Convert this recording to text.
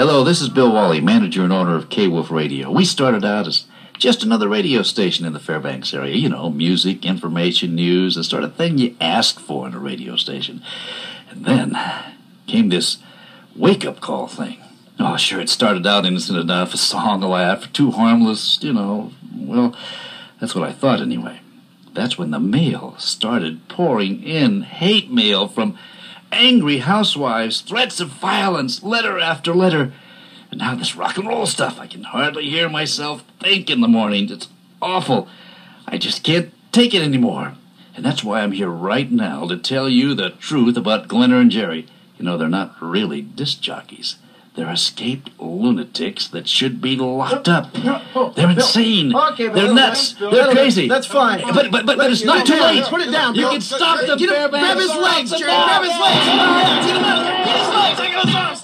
Hello, this is Bill Walley, manager and owner of K Wolf Radio. We started out as just another radio station in the Fairbanks area. You know, music, information, news, the sort of thing you ask for in a radio station. And then came this wake up call thing. Oh, sure, it started out innocent enough, a song, a laugh, too harmless, you know. Well, that's what I thought anyway. That's when the mail started pouring in hate mail from angry housewives, threats of violence, letter after letter. And now this rock and roll stuff, I can hardly hear myself think in the morning. It's awful. I just can't take it anymore. And that's why I'm here right now to tell you the truth about Glenner and Jerry. You know, they're not really disc jockeys. They're escaped lunatics that should be locked up. They're insane. Okay, They're nuts. Bill, They're Bill, crazy. that's fine. But but but, but it's not too late. Put it down, You Bill. can stop the Get him- grab his legs, Jerry, grab his legs. Get him out. Get his legs. I gotta stop. Stop.